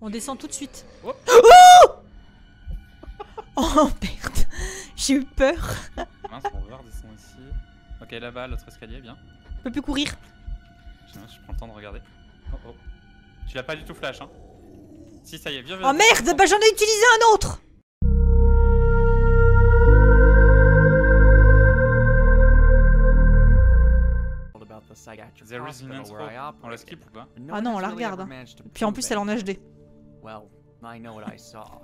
On descend tout de suite. Oh. Oh Oh merde J'ai eu peur. Mince, on va redescendre ici. Ok, là-bas, l'autre escalier, bien. Je peux plus courir. Je, je prends le temps de regarder. Oh oh. Tu l'as pas du tout flash, hein Si, ça y est, viens, viens. Oh merde Bah j'en ai utilisé un autre There is an intro. On la skip ou pas? Ah non, on la regarde, hein. Puis en plus elle est en HD. Well, I know what I saw.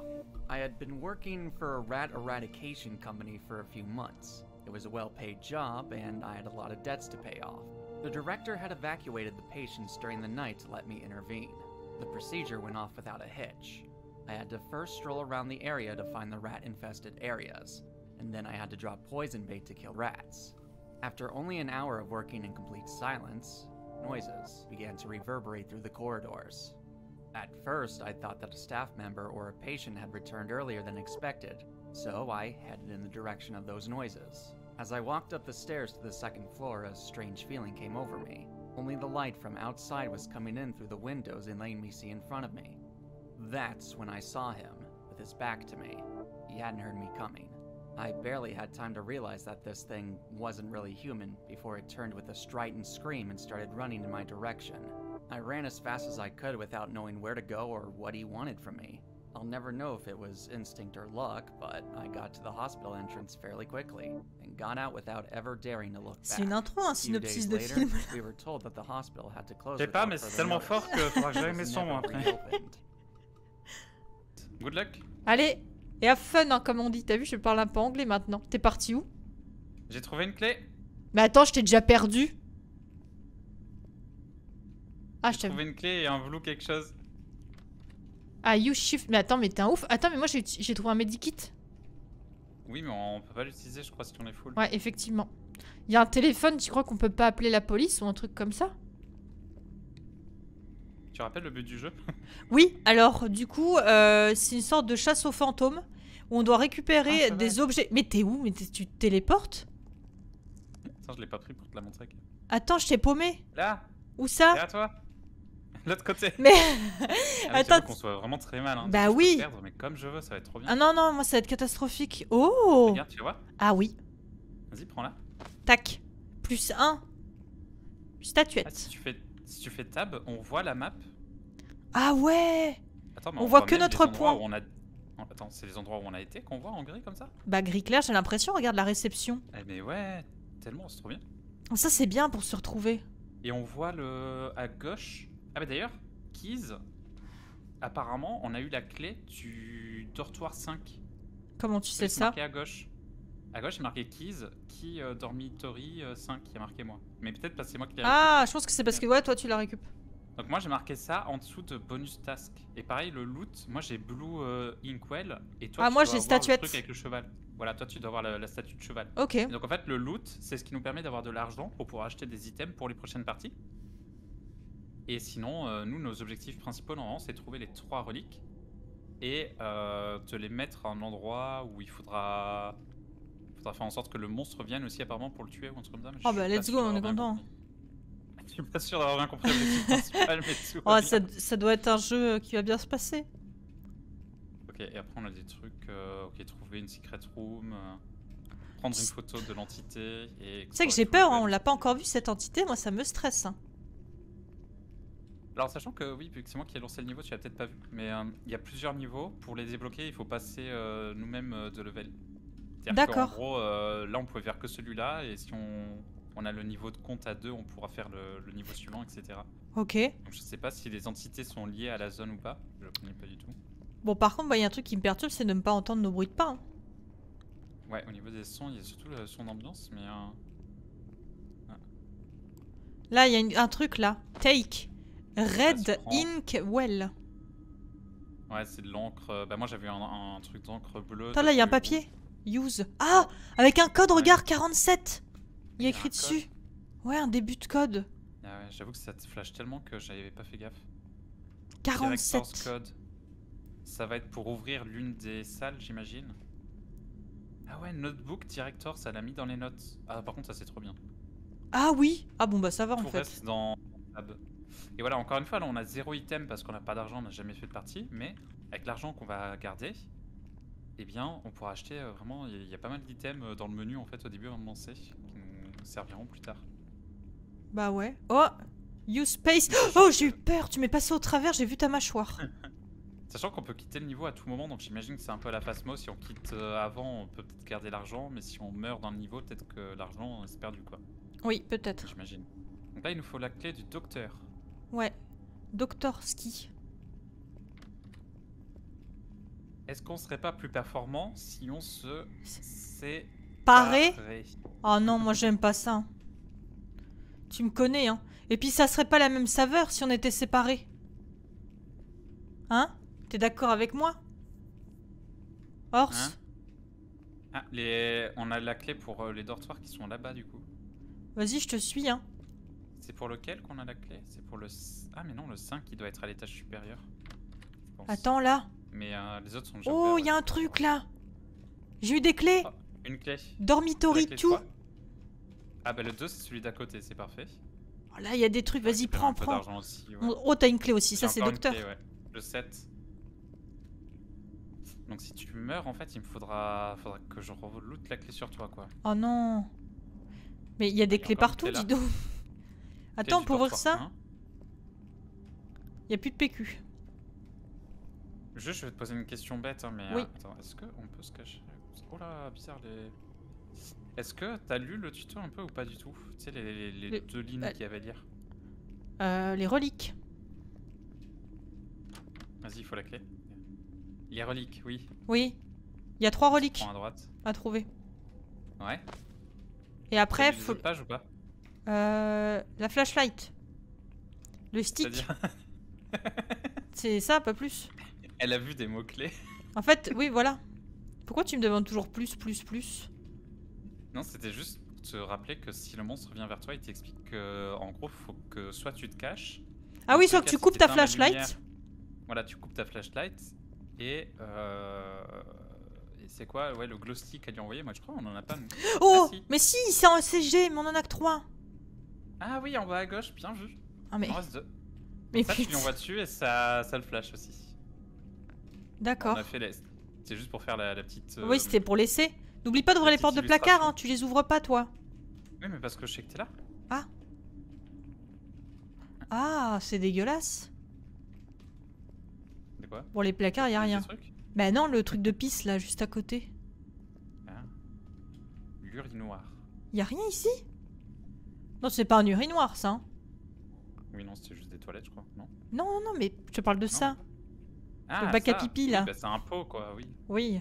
I had been working for a rat eradication company for a few months. It was a well paid job, and I had a lot of debts to pay off. The director had evacuated the patients during the night to let me intervene. The procedure went off without a hitch. I had to first stroll around the area to find the rat infested areas, and then I had to drop poison bait to kill rats. After only an hour of working in complete silence, noises began to reverberate through the corridors. At first, I thought that a staff member or a patient had returned earlier than expected, so I headed in the direction of those noises. As I walked up the stairs to the second floor, a strange feeling came over me. Only the light from outside was coming in through the windows and letting me see in front of me. That's when I saw him, with his back to me. He hadn't heard me coming. I barely had time to realize that this thing wasn't really human before it turned with a strident scream and started running in my direction. I ran as fast as I could without knowing where to go or what he wanted from me. I'll never know if it was instinct or luck, but I got to the hospital entrance fairly quickly and got out without ever daring to look C'est une back. intro, un A few synopsis days de later, film. we were told that the hospital had to close Je sais pas, mais c'est tellement notice. fort que faudra que j'aille mes sons après. Good luck. Allez Et have fun, hein, comme on dit. T'as vu, je parle un peu anglais maintenant. T'es parti où? J'ai trouvé une clé. Mais attends, je t'ai déjà perdu. Ah, je trouvé une clé et un blue quelque chose. Ah, you shift... Mais attends, mais t'es un ouf. Attends, mais moi j'ai trouvé un medikit. Oui, mais on peut pas l'utiliser, je crois, si on est full. Ouais, effectivement. Il y a un téléphone, tu crois qu'on peut pas appeler la police ou un truc comme ça? Tu rappelles le but du jeu? Oui, alors du coup, euh, c'est une sorte de chasse aux fantômes où on doit récupérer Ah, des objets. Mais t'es où? Mais tu te téléportes? Attends, je l'ai pas pris pour te la montrer. Attends, je t'ai paumé. Là, Où ça? Derrière toi? L'autre côté. Mais Ah, Attends, qu'on soit vraiment très mal. Hein. Bah oui. perdre, mais comme je veux, ça va être trop bien. ah non non, moi ça va être catastrophique. Oh Regarde, tu vois Ah oui, Vas-y, prends-la. tac. Plus un. Ah, Statuette. si, tu fais, si tu fais tab, on voit la map. Ah ouais. Attends, mais On voit que notre point. où on a... Attends, c'est les endroits où on a été qu'on voit en gris comme ça? Bah gris clair, j'ai l'impression. Regarde la réception. Eh mais ouais, tellement, c'est trop bien. Ça c'est bien pour se retrouver. Et on voit le à gauche. Ah bah d'ailleurs, Keys, apparemment, on a eu la clé du dortoir 5. Comment tu sais C'est ça marqué à gauche. À gauche, c'est marqué Keys, qui euh, dormitory euh, 5, qui a marqué moi. Mais peut-être parce que c'est moi qui l'ai Ah, je pense que c'est parce que ouais, toi tu la récup. Donc moi j'ai marqué ça en dessous de bonus task. Et pareil le loot, moi j'ai blue euh, inkwell et toi Ah, tu moi, j'ai statuette. le truc avec le cheval. Voilà, toi tu dois avoir la, la statue de cheval. Ok. Et donc en fait le loot, c'est ce qui nous permet d'avoir de l'argent pour pouvoir acheter des items pour les prochaines parties. Et sinon, euh, nous nos objectifs principaux normalement c'est trouver les trois reliques et euh, te les mettre à un endroit où il faudra faudra faire en sorte que le monstre vienne aussi apparemment pour le tuer ou un truc comme ça. mais Oh bah let's go, on est content. Je suis pas sûr d'avoir bien compris l'objectif principal, mais tout Oh, ça, ça doit être un jeu qui va bien se passer. Ok, et après on a des trucs, euh, ok, trouver une secret room, euh, prendre une photo de l'entité et... Tu sais que j'ai peur, hein, on l'a pas encore vu cette entité, moi ça me stresse. hein. Alors sachant que oui, vu que c'est moi qui ai lancé le niveau, tu l'as peut-être pas vu, mais euh, il y a plusieurs niveaux, pour les débloquer il faut passer euh, nous-mêmes euh, de level. D'accord. gros, euh, là on pouvait faire que celui-là, et si on, on a le niveau de compte à deux, on pourra faire le, le niveau suivant, etc. Ok. Donc je sais pas si les entités sont liées à la zone ou pas, je connais pas du tout. Bon, par contre, bah, il y a un truc qui me perturbe, c'est de ne pas entendre nos bruits de pas. hein. Ouais, au niveau des sons, il y a surtout le son d'ambiance, mais... euh, Là, il y a une- un truc là. Take. Red. Ink Well. Ouais, c'est de l'encre. euh, Bah, moi j'avais un, un truc d'encre bleue. Attends, là, il y a un papier. Use. Ah Avec un code, Ouais. regarde, 47 Il y a écrit dessus. Ouais, un début de code. Ah ouais, j'avoue que ça te flash tellement que j'avais pas fait gaffe. Director's 47. code. Ça va être pour ouvrir l'une des salles, j'imagine. Ah ouais, notebook director, ça l'a mis dans les notes. Ah, par contre, ça c'est trop bien. Ah oui Ah bon, bah ça va en fait. reste dans tab. Et voilà, encore une fois, là on a zéro item parce qu'on n'a pas d'argent, on n'a jamais fait de partie, mais avec l'argent qu'on va garder, eh bien on pourra acheter euh, vraiment, il y, a- il y a pas mal d'items euh, dans le menu en fait au début avant de lancer, qui nous serviront plus tard. Bah ouais. Oh Use space. Oh, j'ai eu peur. Tu m'es passé au travers, j'ai vu ta mâchoire. Sachant qu'on peut quitter le niveau à tout moment, donc j'imagine que c'est un peu à la Phasmo, si on quitte euh, avant, on peut peut-être garder l'argent, mais si on meurt dans le niveau, peut-être que l'argent c'est perdu quoi, Oui, peut-être. j'imagine. Donc là il nous faut la clé du docteur. Ouais. Doctor Ski. Est-ce qu'on serait pas plus performant si on se séparait? Oh non, moi j'aime pas ça. Tu me connais, hein. Et puis ça serait pas la même saveur si on était séparés. Hein? T'es d'accord avec moi? Ors Hein? Ah, les... on a la clé pour euh, les dortoirs qui sont là-bas du coup. Vas-y, je te suis, hein. C'est pour lequel qu'on a la clé? C'est pour le... Ah mais non, le 5 qui doit être à l'étage supérieur. je pense. Attends là. Mais euh, les autres sont déjà Oh, il y a un truc là. J'ai eu des clés. Oh, Une clé. Dormitory clé 2. 3. Ah bah le 2 c'est celui d'à côté, c'est parfait. Oh, là, il y a des trucs. Vas-y, prends, prends. d'argent aussi, ouais. Oh, t'as une clé aussi. Ça, c'est une docteur. clé, ouais. Le 7. Donc si tu meurs en fait, il me faudra, faudra que je reloot la clé sur toi quoi. Oh non. Mais il y a des y clés partout, dis donc. Attends, pour ouvrir ça, 1. il y a plus de PQ. Juste, je vais te poser une question bête, hein, mais Oui. euh, attends, est-ce qu'on peut se cacher? Oh là, bizarre les. Est-ce que t'as lu le tuto un peu ou pas du tout? Tu sais, les, les- les Les- deux lignes euh, qu'il y avait à lire. Euh, les reliques. Vas-y, il faut la clé. Les reliques, oui. Oui. Il y a trois reliques Prends à droite. à trouver. Ouais. Et après, faut... pages ou pas? Euh, la flashlight. Le stick. C'est ça, pas plus. elle a vu des mots-clés. En fait, oui, voilà. Pourquoi tu me demandes toujours plus, plus, plus? Non, c'était juste pour te rappeler que si le monstre vient vers toi, il t'explique que, en gros, faut que soit tu te caches. Ah oui, soit que tu coupes ta flashlight. Voilà, tu coupes ta flashlight. Et, euh, et c'est quoi? Ouais, le glow stick qu'elle lui a envoyé. Moi, je crois qu'on en a pas. Oh Ah, si. Mais si, c'est en CG, mais on en a que trois. Ah oui, en bas à gauche, bien vu. Ah mais... Il en reste deux. Mais ça, tu lui putain. envoies dessus et ça, ça le flash aussi. On D'accord. a fait les... C'est juste pour faire la, la petite. euh, Oui, c'était pour laisser. N'oublie pas d'ouvrir les portes de placard, hein. Tu les ouvres pas, toi. Oui, mais parce que je sais que t'es là. Ah, c'est dégueulasse. De quoi? Bon, les placards, y a rien. Bah non, le truc de pisse, là, juste à côté. Ah. L'urinoir. Y a rien ici? Non, c'est pas un urinoir, ça. hein. Oui, non, c'était juste des toilettes, je crois. Non? Non, non, non, mais je te parle de ça. Ah, bac à ça. pipi, Oui, là. bah, c'est un pot, quoi, oui. Oui.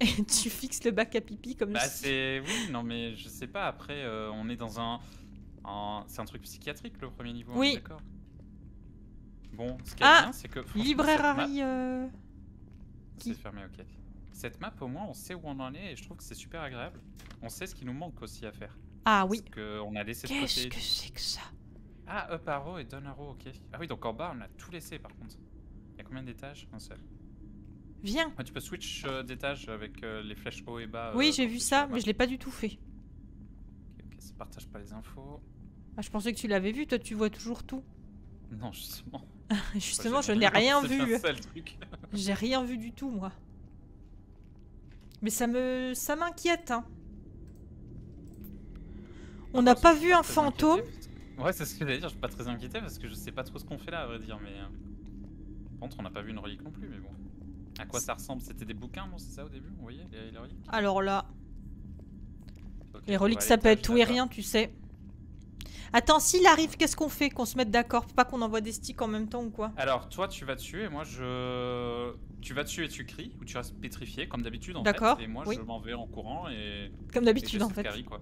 Et tu fixes le bac à pipi comme Bah, si- c'est. Oui, non, mais je sais pas. Après, euh, on est dans un. un- C'est un truc psychiatrique, le premier niveau. Oui. D'accord? Bon, ce qui est Ah, bien, c'est que. Librairie. euh, C'est fermé, ok. Cette map, au moins, on sait où on en est et je trouve que c'est super agréable. On sait ce qui nous manque aussi à faire. Ah oui. Parce qu'on a laissé de Qu'est-ce que c'est que ça? Ah, up arrow et down arrow, ok. Ah oui, donc en bas, on a tout laissé par contre. Il y a combien d'étages? Un seul. Viens. Ouais, tu peux switch euh, d'étage avec euh, les flèches haut et bas. Oui, euh, j'ai vu ça, mais je l'ai pas du tout fait. Ok, ok, ça partage pas les infos. Ah, je pensais que tu l'avais vu, toi tu vois toujours tout. Non, justement. Justement, je n'ai rien c'est vu. J'ai rien vu du tout, moi. Mais ça me, ça m'inquiète. Hein. On n'a pas vu un fantôme. Ouais, c'est ce que j'allais dire, je suis pas très inquiété parce que je sais pas trop ce qu'on fait là, à vrai dire, mais. euh, Par contre, on n'a pas vu une relique non plus, mais bon. À quoi ça ressemble? C'était des bouquins, non C'est ça au début? Vous voyez les, les reliques? Alors là, les reliques, à ça peut être tout et rien, tu sais. Attends, s'il arrive, qu'est-ce qu'on fait? Qu'on se mette d'accord Pas qu'on envoie des sticks en même temps ou quoi? Alors, toi, tu vas dessus et moi, je. Tu vas dessus et tu cries, ou tu restes pétrifié, comme d'habitude, en D'accord, fait. Et moi, oui. je m'en vais en courant et. Comme d'habitude en fait. carry, quoi.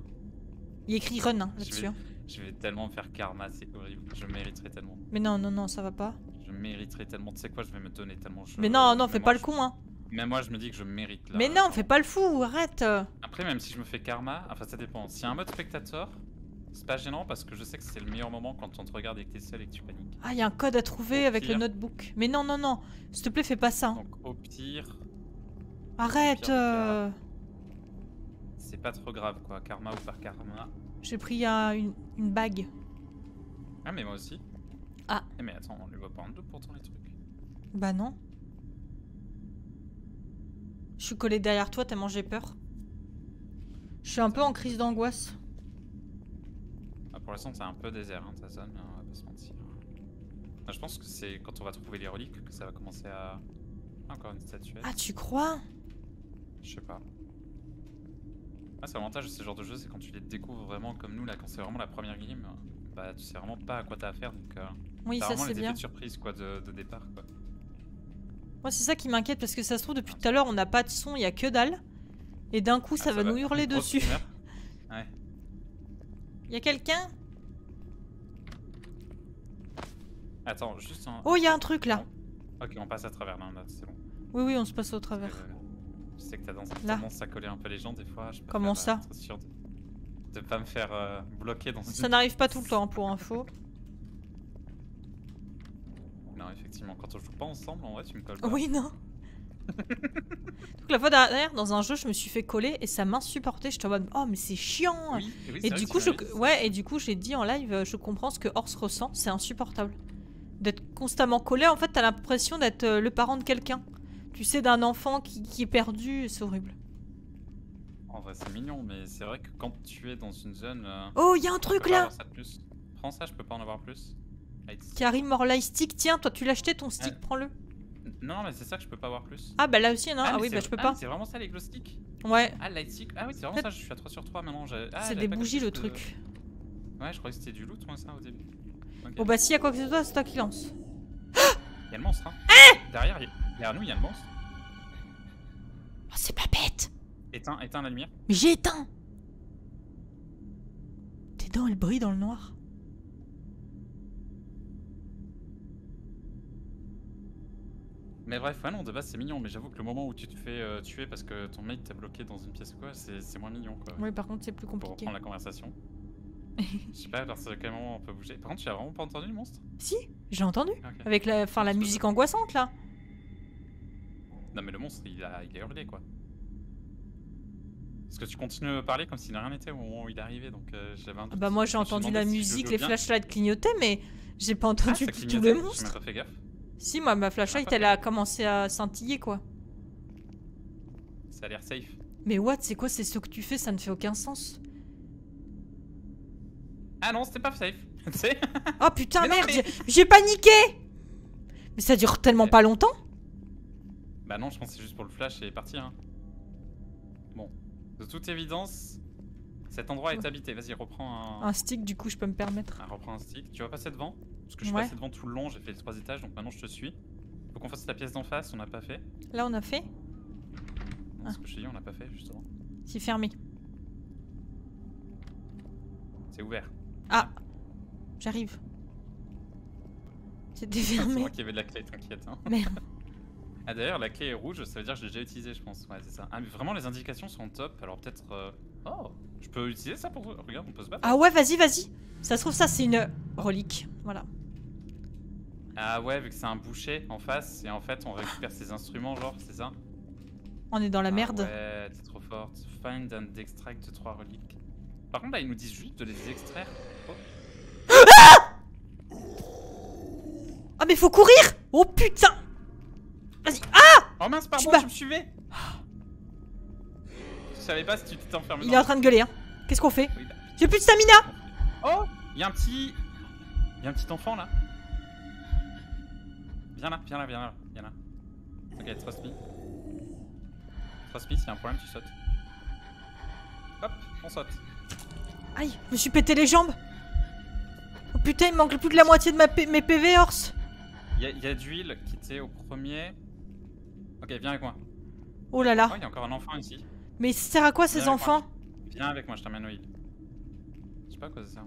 Il écrit run hein, Je là-dessus. hein. Je vais tellement me faire karma, c'est horrible. Je mériterai tellement. Mais non, non, non, ça va pas. Je mériterai tellement. Tu sais quoi, je vais me donner tellement. Je... Mais non, non, fais pas le con, hein. Même moi, je me dis que je mérite là. Mais non, fais pas le fou, arrête. Après, même si je me fais karma, enfin, ça dépend. S'il y a un mode spectateur, c'est pas gênant parce que je sais que c'est le meilleur moment quand on te regarde et que t'es seul et que tu paniques. Ah, il y a un code à trouver Au avec le notebook. Mais non, non, non. S'il te plaît, fais pas ça. hein. Donc, au pire, Arrête. pire cas. euh, c'est pas trop grave quoi. Karma ou par karma. J'ai pris un- une, une bague. Ah, mais moi aussi. Ah. Eh, mais attends, on les voit pas en deux pourtant les trucs. Bah non. Je suis collée derrière toi tellement j'ai peur. Je suis un peu en crise d'angoisse. Ah, pour l'instant, c'est un peu désert, hein, ta zone, on va pas se mentir. Ah, je pense que c'est quand on va trouver les reliques que ça va commencer à. Encore une statuette. Ah, tu crois? Je sais pas. Ah, c'est l'avantage de ce genre de jeu, c'est quand tu les découvres vraiment comme nous, là, quand c'est vraiment la première game, bah tu sais vraiment pas à quoi t'as affaire, donc. Euh, Oui, ça vraiment c'est les bien. de surprise, quoi, de, de départ, quoi. Moi, c'est ça qui m'inquiète parce que ça se trouve, depuis tout à l'heure, on n'a pas de son, il y a que dalle. Et d'un coup, ça Ah, va nous hurler dessus. Ouais. Y a quelqu'un? Attends, juste un. Oh, il y a un truc là. Ok, on passe à travers, non, là, c'est bon. Oui, oui, on se passe au travers. Je sais que t'as tendance à coller un peu les gens des fois. Je Comment euh, ça être sûr de, de pas me faire euh, bloquer dans Ça une... n'arrive pas tout le temps, pour info. Non, effectivement, quand on joue pas ensemble, en vrai, tu me colles pas. Oui, non. Donc la fois dernière, dans un jeu, je me suis fait coller et ça m'insupportait. J'étais en mode, oh, mais c'est chiant. Oui, oui, c'est Et du coup, je... ouais, et du coup, j'ai dit en live, euh, je comprends ce que Horse ressent, c'est insupportable. D'être constamment collé, en fait, t'as l'impression d'être le parent de quelqu'un. Tu sais, d'un enfant qui, qui est perdu, c'est horrible. En vrai, c'est mignon, mais c'est vrai que quand tu es dans une zone. euh, Oh, il y a un truc là plus. Prends ça, je peux pas en avoir plus. Karim Morlai Stick, tiens, toi tu l'as acheté ton stick, prends-le. Non, mais c'est ça que je peux pas avoir plus. Ah bah là aussi, non Ah, mais oui, bah je peux ah, pas. C'est vraiment ça les glow sticks Ouais, Ah, light stick Ah oui, c'est vraiment ça, je suis à 3 sur 3 maintenant. j'ai- ah, c'est des bougies le truc. Ouais, je croyais que c'était du loot, moi, ça au début. Bon bah s'il y a quoi que ce soit, c'est toi qui lance. Il y a le monstre, hein. Derrière, il y a- derrière nous, il y a le monstre. Oh, c'est pas bête Éteins, éteins la lumière. Mais j'ai éteint Tes dents, elles brillent dans le noir. Mais bref, ouais, non, de base c'est mignon, mais j'avoue que le moment où tu te fais euh, tuer parce que ton mate t'a bloqué dans une pièce ou quoi, c'est moins mignon quoi. Oui, par contre, c'est plus Pour compliqué. reprendre la conversation. Je sais pas à partir de quel moment on peut bouger. Par contre, tu as vraiment pas entendu le monstre? Si, j'ai entendu. Avec la, enfin, la musique angoissante là. Non, mais le monstre il a, il a hurlé quoi. Parce que tu continues à parler comme si de rien n'était au moment où il est arrivé, donc euh, j'avais un Ah doute. bah moi j'ai entendu la si musique, les bien. flashlights clignotaient, mais j'ai pas Ah, entendu ça tout le monstre. pas fait gaffe. Si, moi ma flashlight Ah, elle a commencé à scintiller quoi. Ça a l'air safe. Mais what, c'est quoi, c'est ce que tu fais, ça ne fait aucun sens. Ah non, c'était pas safe. Oh putain, Mais merde, mais- j'ai- paniqué Mais ça dure tellement Ok. pas longtemps Bah non, je pense que c'est juste pour le flash et partir. Hein. Bon, de toute évidence, cet endroit est habité. Vas-y, reprends un... Un stick, du coup, je peux me permettre. Ah, reprends un stick. Tu vas passer devant Parce que je suis passé devant tout le long, j'ai fait les trois étages, donc maintenant je te suis. Faut qu'on fasse la pièce d'en face, on n'a pas fait. Là, on a fait Non, Ah. Ce que je t'ai dit, on n'a pas fait justement. C'est fermé. C'est ouvert. Ah J'arrive. C'était Ah, c'est fermé. moi qui avais de la clé, t'inquiète. Hein. Merde. Ah d'ailleurs, la clé est rouge, ça veut dire que je l'ai déjà utilisée, je pense. Ouais, c'est ça. Ah, mais vraiment, les indications sont top. Alors peut-être. euh, Oh Je peux utiliser ça pour. Regarde, on peut se battre. Ah ouais, vas-y, vas-y. Ça se trouve, ça, c'est une relique. Voilà. Ah ouais, vu que c'est un boucher en face, et en fait, on récupère ses instruments, genre, c'est ça? On est dans la Ah merde. ouais, t'es trop forte. Find and extract trois reliques. Par contre, là, ils nous disent juste de les extraire. Oh. Ah, mais faut courir Oh putain Vas-y. Ah Oh mince, pardon, bats. tu me suivais Je savais pas si tu t'étais enfermé Il est en train de gueuler, hein. Qu'est-ce qu'on fait Oui, bah- J'ai plus de stamina Oh Il y a un petit... Il y a un petit enfant, là. Viens là, viens là, viens là, viens là. Ok, trust me. Trust me, s'il y a un problème, tu sautes. Hop, on saute. Aïe, je me suis pété les jambes Oh putain, il me manque plus de la moitié de ma mes PV, Horse Il y a, il y a d'huile qui était au premier... Ok, viens avec moi. Oh là là Oh, il y a encore un enfant ici. Mais ça sert à quoi ces moi. enfants Viens avec moi, je t'emmène au. Je sais pas à quoi ça sert.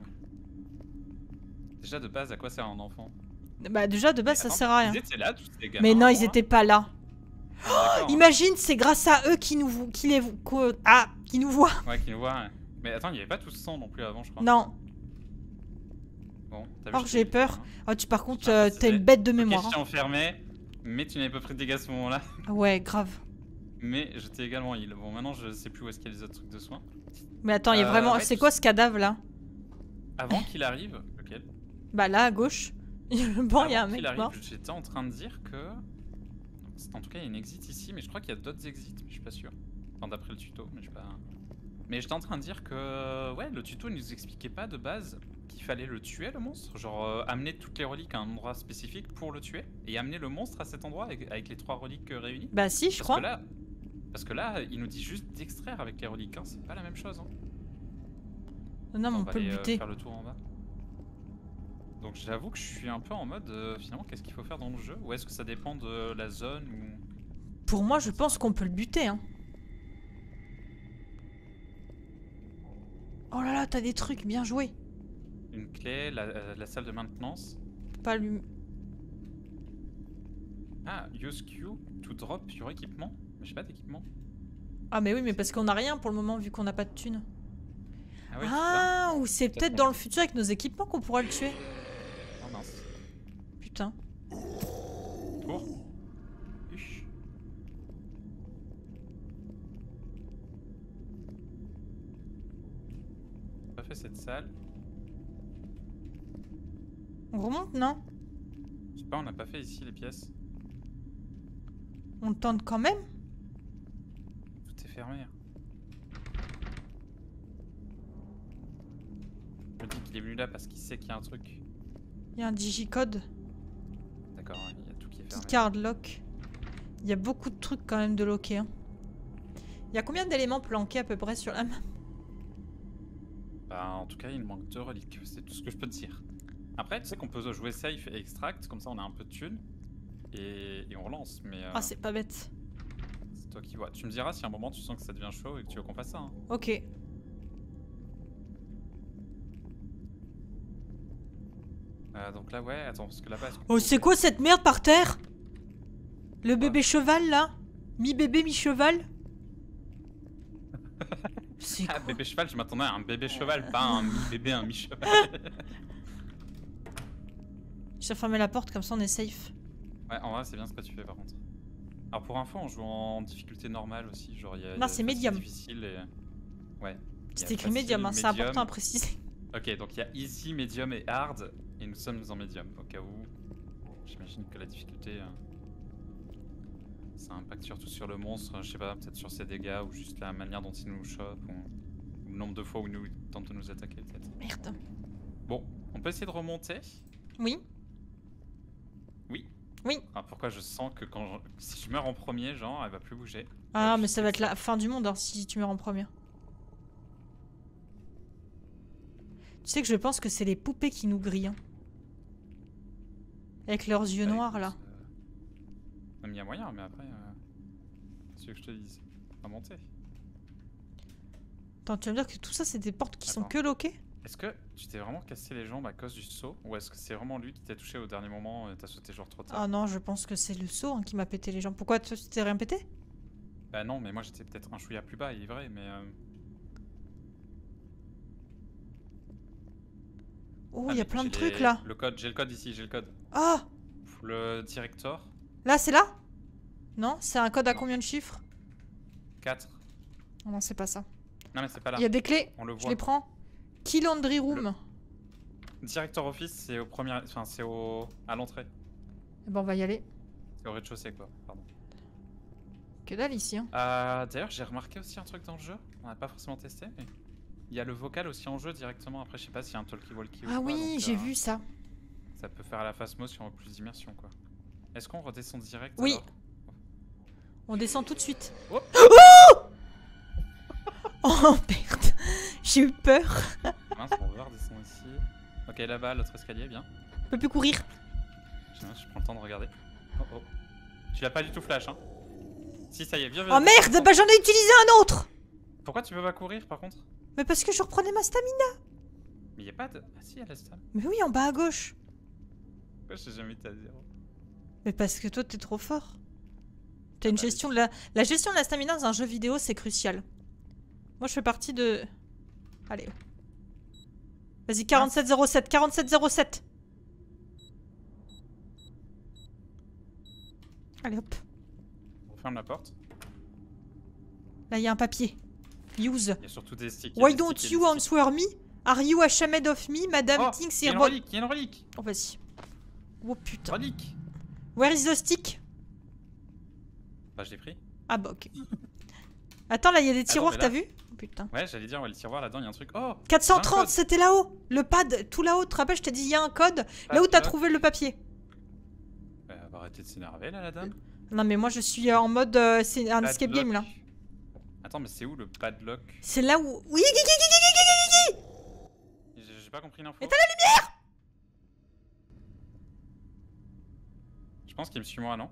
Déjà de base, à quoi sert un enfant? Bah déjà, de base, ça Attends, sert à rien. Ils étaient là, tous ces gamins. Mais non, ils avant, étaient pas là. hein. D'accord, hein. Imagine, c'est grâce à eux qui nous, qui les, ah, qui nous voient. Ouais, qui nous voient. ouais. Mais attends, il y avait pas tous sang non plus avant, je crois. Non. Bon, t'as vu, je j'ai peur. Oh, tu par contre, euh, t'as une bête de mémoire. je t'ai enfermé, mais tu n'avais pas pris de dégâts à ce moment-là. Ouais, grave. Mais je t'ai également heal. Bon, maintenant je sais plus où est-ce qu'il y a les autres trucs de soins. Mais attends, il y a Euh, vraiment. ouais, c'est quoi ce cadavre là? Avant qu'il arrive, lequel Bah là, à gauche. bon, il y a un mec qu'il arrive, mort. J'étais en train de dire que. En tout cas, il y a une exit ici, mais je crois qu'il y a d'autres exits, mais je suis pas sûr. Enfin, d'après le tuto, mais je suis pas. Mais j'étais en train de dire que. Ouais, le tuto ne nous expliquait pas de base qu'il fallait le tuer, le monstre. Genre, euh, amener toutes les reliques à un endroit spécifique pour le tuer. Et amener le monstre à cet endroit avec, avec les trois reliques euh, réunies. Bah si, je Parce crois. que là. Parce que là, il nous dit juste d'extraire avec les reliques, hein. c'est pas la même chose. Hein. Non, mais on va peut aller, le euh, buter. faire le tour en bas. Donc j'avoue que je suis un peu en mode euh, finalement qu'est-ce qu'il faut faire dans le jeu? Ou est-ce que ça dépend de la zone ou Pour moi, je pense qu'on peut le buter. Hein. Oh là là, t'as des trucs, bien joué. Une clé, la, euh, la salle de maintenance Pas lui. Ah, use Q to drop your équipement Mais j'ai pas d'équipement. Ah mais oui, mais parce qu'on a rien pour le moment vu qu'on n'a pas de thunes. Ah oui. Ah, ou c'est peut-être dans le futur avec nos équipements qu'on pourra le tuer. Oh mince. Putain. Tour. Pas fait cette salle. On remonte, non Je sais pas, on n'a pas fait ici les pièces. On tente quand même Tout est fermé. hein. Je me dis qu'il est venu là parce qu'il sait qu'il y a un truc. Il y a un digicode. D'accord, il y a tout qui est fermé. Card lock. Il y a beaucoup de trucs quand même de loquer. hein. Il y a combien d'éléments planqués à peu près sur la map? Bah, en tout cas, il manque deux reliques, c'est tout ce que je peux te dire. Après, tu sais qu'on peut jouer safe et extract, comme ça on a un peu de thunes. Et, et on relance, mais euh, Ah, c'est pas bête. c'est toi qui vois. Tu me diras si à un moment tu sens que ça devient chaud et que tu veux qu'on fasse ça. hein. Ok. Euh, donc là, ouais, attends, parce que là-bas. Oh, c'est quoi cette merde par terre? Le bébé cheval là? Mi-bébé, mi-cheval? Ah, bébé cheval, je m'attendais à un bébé cheval, pas un mi-bébé, un mi-cheval. J'ai fermé la porte comme ça on est safe. ouais, en vrai, c'est bien ce que tu fais par contre. Alors pour info, on joue en difficulté normale aussi. Genre, il y a. Non, c'est médium. difficile et. Ouais. C'est écrit médium, hein, c'est important à préciser. Ok, donc il y a easy, medium et hard, et nous sommes en medium, au cas où. J'imagine que la difficulté. euh, ça impacte surtout sur le monstre, je sais pas, peut-être sur ses dégâts, ou juste la manière dont il nous chope, ou, ou le nombre de fois où il nous, il tente de nous attaquer, peut-être. Merde. Bon, on peut essayer de remonter? Oui Oui. Oui. Ah, pourquoi je sens que quand je- si je meurs en premier, genre, elle va plus bouger. Ah, mais ça va être la fin du monde hein, si tu meurs en premier. Tu sais que je pense que c'est les poupées qui nous grillent. hein. Avec leurs yeux Bah, noirs écoute, là. euh, même il y a moyen, mais après. Euh, c'est ce que je te dise? À monter. Attends, tu vas me dire que tout ça c'est des portes qui sont que loquées? Est-ce que tu t'es vraiment cassé les jambes à cause du saut Ou est-ce que c'est vraiment lui qui t'a touché au dernier moment et t'as sauté genre trop tard? Ah non, je pense que c'est le saut hein, qui m'a pété les jambes. Pourquoi tu t'es rien pété? Bah non, mais moi j'étais peut-être un chouïa plus bas, il est vrai, mais. euh, Oh, ah, il y a plein de trucs les- là. Le code, j'ai le code ici, j'ai le code. Ah Le director Là, c'est là? Non C'est un code à Non. combien de chiffres? 4. Oh Non, c'est pas ça. Non, mais c'est pas là. Il y a des clés. On le Je voit. les prends. Key Laundry Room. Director office, c'est au premier. Enfin, c'est au. à l'entrée. Eh ben, on va y aller. C'est au rez-de-chaussée, quoi. Pardon. Que dalle ici. Hein. Euh, D'ailleurs, j'ai remarqué aussi un truc dans le jeu. On n'a pas forcément testé, mais. Il y a le vocal aussi en jeu directement. Après, je sais pas s'il y a un talkie-walkie ou Ah oui, j'ai euh, vu ça. Ça peut faire à la Phasmo si on veut plus d'immersion, quoi. Est-ce qu'on redescend direct Oui. alors? On descend tout de suite. Oh. Oh merde J'ai eu peur. Mince, on va redescendre ici. Ok, là-bas, l'autre escalier, bien. Je peux plus courir. Je, je prends le temps de regarder. Oh oh. Tu l'as pas du tout flash, hein Si, ça y est, viens, Oh merde Bah j'en ai utilisé un autre Pourquoi tu peux pas courir par contre? Mais parce que je reprenais ma stamina. Mais y a pas de. Ah si, elle a stam. Mais oui, en bas à gauche. Pourquoi j'ai jamais été à zéro? Mais parce que toi, t'es trop fort. T'as une bah, gestion de la... La gestion de la stamina dans un jeu vidéo, c'est crucial. Moi, je fais partie de... Allez. Vas-y, 4707, 4707. Allez, hop. On ferme la porte. Là, il y a un papier. Use. Il y a surtout des sticks. Why des don't sticks you answer me? Are you ashamed of me, Madame Oh, thinks il y a une relique, il y a une relique. Oh, vas-y. Oh putain. Relique. Where is the stick? Bah, je l'ai pris. Ah bah ok. Attends, là, il y a des tiroirs, t'as vu? Putain. Ouais, j'allais dire, ouais, le tiroir là-dedans, il y a un truc. Oh 430, c'était là-haut Le pad, tout là-haut. Tu te rappelles, je t'ai dit, il y a un code. Ah, là où t'as trouvé le papier. Bah, de s'énerver là, la dame. Non, mais moi je suis euh, en mode. Euh, c'est un escape game là. Attends, mais c'est où le padlock? C'est là où. Oui, J'ai pas compris l'info. t'as la lumière Je pense qu'il me suit moi, non?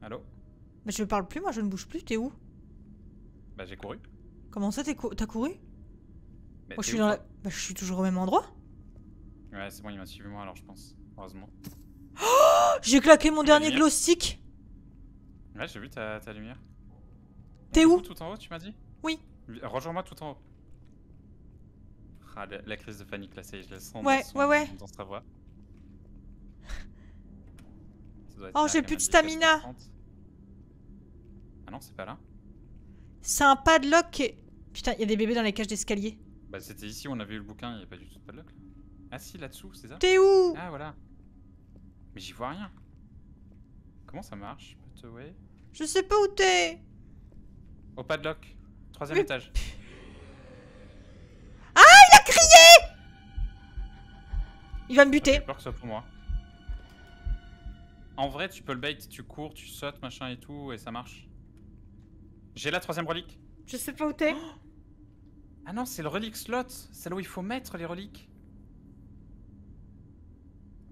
Allô? Mais je parle plus, moi je ne bouge plus, t'es où? Bah, j'ai couru. Comment ça, cou- t'as couru Moi, je suis dans la... Bah, je suis toujours au même endroit. Ouais, c'est bon, il m'a suivi moi alors, je pense. Heureusement. Oh, J'ai claqué mon dernier lumière. glow stick. Ouais, j'ai vu ta, ta lumière. T'es où Tout en haut, tu m'as dit? Oui. Rejoins-moi tout en haut. Ah, la, la crise de panique là, ça y est, je la sens Ouais, dans, son- ouais, ouais. dans sa voix. Oh, j'ai plus de stamina. 430. Ah non, c'est pas là. C'est un padlock est... Putain, il y a des bébés dans les cages d'escalier. Bah, c'était ici où on avait eu le bouquin, il n'y a pas du tout de padlock là. Ah si, là-dessous, c'est ça? T'es où? Ah voilà. Mais j'y vois rien. Comment ça marche? Je sais pas où t'es. Au padlock. Troisième Mais- étage. Il a crié Il va me J'ai buter. peur que ce soit pour moi. En vrai, tu peux le bait, tu cours, tu sautes, machin et tout, et ça marche. J'ai la troisième relique. Je sais pas où t'es. Ah non, c'est le relique slot. C'est là où il faut mettre les reliques.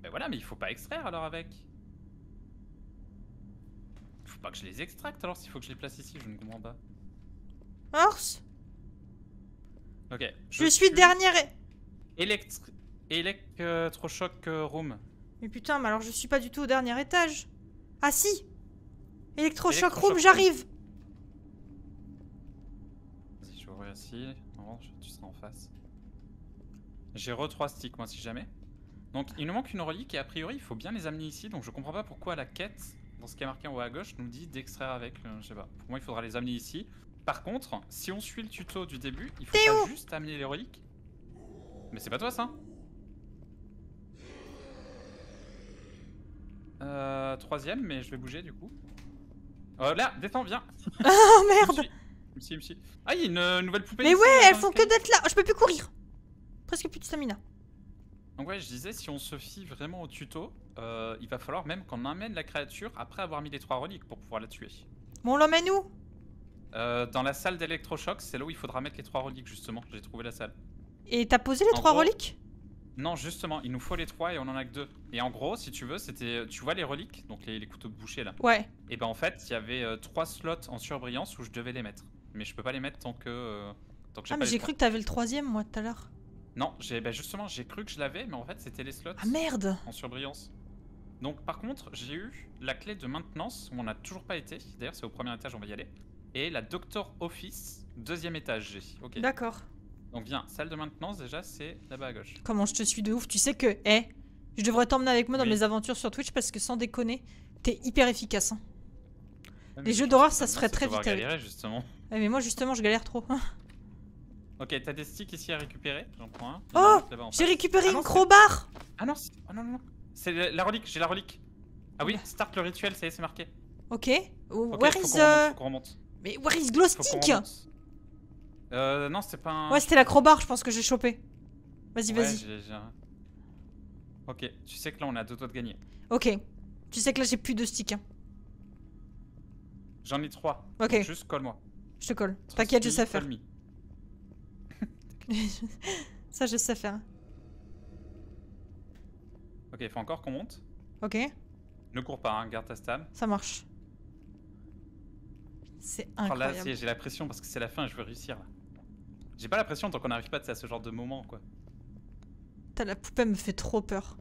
Ben voilà, mais il faut pas extraire alors avec. Faut pas que je les extracte alors s'il faut que je les place ici, je ne comprends pas. Horse Ok. Je suis dernière. et- Électri... Électrochoc euh, room. Mais putain, mais alors je suis pas du tout au dernier étage. Ah si Electrochoc Electrochoc room. j'arrive Ici. Tu seras en face. J'ai re 3 sticks, moi, si jamais. Donc, il nous manque une relique et a priori, il faut bien les amener ici. Donc, je comprends pas pourquoi la quête, dans ce qui est marqué en haut à gauche, nous dit d'extraire avec. euh, je sais pas. Pour moi, il faudra les amener ici. Par contre, si on suit le tuto du début, il faut pas juste amener les reliques. Mais c'est pas toi, ça Euh, troisième, mais je vais bouger du coup. Euh, là, descends, viens. Oh merde Ah, il y a une euh, nouvelle poupée. Mais ici, ouais, elles font que d'être là Je peux plus courir Presque plus de stamina. Donc ouais, je disais, si on se fie vraiment au tuto, euh, il va falloir même qu'on amène la créature après avoir mis les trois reliques pour pouvoir la tuer. Bon, on l'emmène où? Euh, dans la salle d'électrochoc, c'est là où il faudra mettre les trois reliques justement. J'ai trouvé la salle. Et t'as posé les En trois gros- reliques? Non, justement, il nous faut les trois et on en a que deux. Et en gros, si tu veux, c'était, tu vois les reliques, donc les, les couteaux de boucher là? Ouais. Et ben en fait, il y avait euh, trois slots en surbrillance où je devais les mettre. Mais je peux pas les mettre tant que euh, tant que j'ai Ah, mais j'ai cru que t'avais le troisième, moi, tout à l'heure. Non, j'ai bah, justement, j'ai cru que je l'avais, mais en fait, c'était les slots. Ah merde en surbrillance. Donc par contre, j'ai eu la clé de maintenance où on n'a toujours pas été. D'ailleurs, c'est au premier étage, on va y aller. Et la Doctor Office, deuxième étage, j'ai. Ok. D'accord. Donc viens, salle de maintenance déjà, c'est là-bas à gauche. Comment je te suis de ouf? Tu sais que, eh, je devrais t'emmener avec moi dans Oui. mes aventures sur Twitch parce que sans déconner, t'es hyper efficace. hein. Les jeux je d'horreur, ça se ferait très vite avec. galérer justement. Ouais, mais moi, justement, je galère trop. Ok, t'as des sticks ici à récupérer. J'en prends un. Oh, J'ai récupéré Ah une crowbar Ah non, c'est- oh non, non, non. C'est la, relique, j'ai la relique. Ah oui, start le rituel, ça y est, c'est marqué. Ok. Ok, Where is uh... remonte. Mais where is glow stick. Euh, non, c'était pas un. Ouais, c'était la crowbar, je pense que j'ai chopé. Vas-y, Ouais, vas-y. Ok, tu sais que là on a deux doigts de gagner. Ok. Tu sais que là, j'ai plus de sticks. hein. J'en ai trois. Ok. Donc juste colle-moi. Je te colle. T'inquiète, je sais faire. Ça, je sais faire. Ok, il faut encore qu'on monte. Ok, Ne cours pas, hein, garde ta stam. ça marche. C'est là, incroyable. si, j'ai la pression parce que c'est la fin et je veux réussir là. J'ai pas la pression tant qu'on n'arrive pas à ce genre de moment quoi. Putain, la poupée me fait trop peur.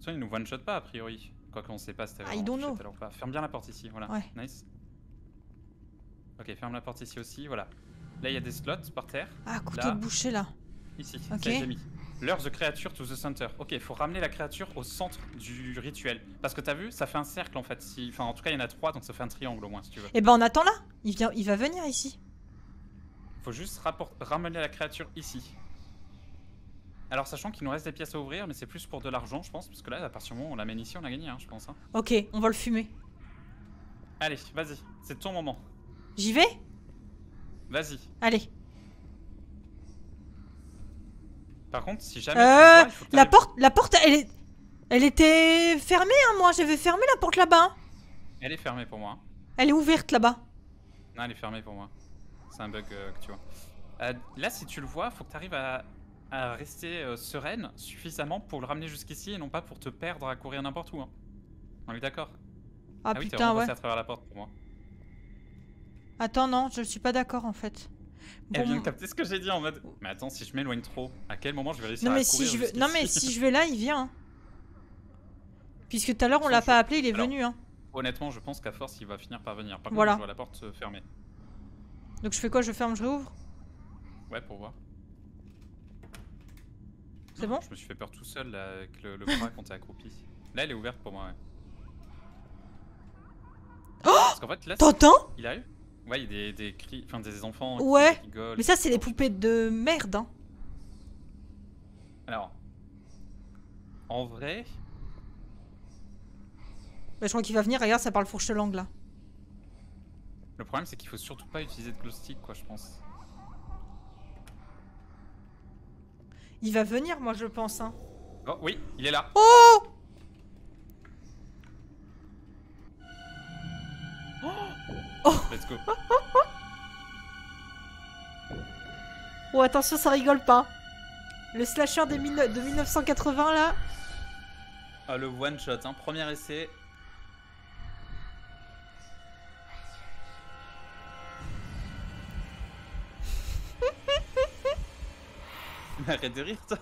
Soit il nous one shot pas a priori. Quoi qu'on sait pas si t'avais vraiment ou pas. Ferme bien la porte ici, voilà. Ouais. Nice. Ok, ferme la porte ici aussi, voilà. Là il y a des slots par terre. Ah, couteau Là. de boucher là. Ici, Ok. ça j'ai mis. Lure the creature to the center. Ok, faut ramener la créature au centre du rituel. Parce que t'as vu, ça fait un cercle en fait. Si... Enfin, en tout cas, il y en a trois, donc ça fait un triangle au moins si tu veux. Eh ben, on attend là. Il, vient... il va venir ici. Faut juste ramener la créature ici. Alors sachant qu'il nous reste des pièces à ouvrir, mais c'est plus pour de l'argent, je pense, parce que là, à partir du moment où on l'amène ici, on a gagné, hein, je pense. hein. Ok, on va le fumer. Allez, vas-y, c'est ton moment. J'y vais? Vas-y. Allez. Par contre, si jamais. Euh, vois, La porte, la porte, elle est... Elle était fermée, hein, moi. J'avais fermé la porte là-bas. hein. Elle est fermée pour moi. hein. Elle est ouverte là-bas. Non, elle est fermée pour moi. C'est un bug euh, que tu vois. Euh, là, si tu le vois, faut que tu arrives à, à rester euh, sereine suffisamment pour le ramener jusqu'ici et non pas pour te perdre à courir n'importe où. hein. On est d'accord? Ah, oui, t'es putain, ouais. à travers la porte pour moi. Attends, non, je suis pas d'accord en fait. Elle Bon, vient de capter ce que j'ai dit en mode. Mais attends, si je m'éloigne trop, à quel moment je vais réussir non à mais courir si je vais, non mais si je vais là, il vient. hein. Puisque tout à l'heure on l'a pas appelé, il est alors- venu. Hein. Honnêtement, je pense qu'à force, il va finir par venir. Par contre, Voilà. je vois la porte se fermer. Donc je fais quoi? Je ferme, je réouvre? Ouais, pour voir. C'est bon Je me suis fait peur tout seul là, avec le, le bras quand t'es accroupi. Là, elle est ouverte pour moi, ouais. Parce qu'en fait, là, T'entends il arrive Ouais, il y a des, des cris, enfin des enfants Ouais, qui rigolent. Mais ça c'est des poupées de merde. Hein. Alors, en vrai, Bah, je crois qu'il va venir, regarde, ça parle fourche langue là. le problème c'est qu'il faut surtout pas utiliser de glow stick, quoi, je pense. Il va venir, moi je pense. Hein. Oh, oui, il est là. Oh Let's go. Oh attention, ça rigole pas. Le slasher des mille- de 1980 là. Ah, le one shot, hein, premier essai. Arrête de rire, toi.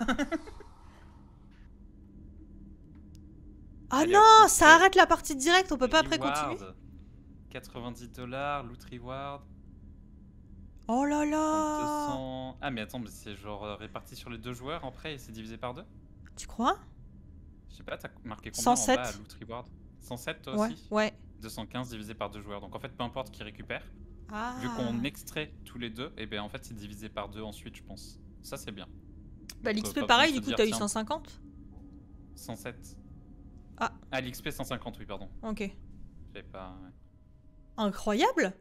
Ah Allez, non, ça arrête la partie directe, on peut pas après continuer. 90 dollars, loot reward. Oh là là 200. Ah, mais attends, mais c'est genre euh, réparti sur les deux joueurs après et c'est divisé par deux? Tu crois? Je sais pas, t'as marqué combien en 107. bas à loot reward? 107 toi Ouais, aussi? ouais. 215 divisé par deux joueurs. Donc en fait, peu importe qui récupère, Ah. vu qu'on extrait tous les deux, et ben en fait c'est divisé par deux ensuite, je pense. Ça c'est bien. Bah l'XP pareil, du coup t'as eu tiens. 150 107. Ah. Ah, l'XP 150, oui, pardon. Ok. J'avais pas. ouais. Incroyable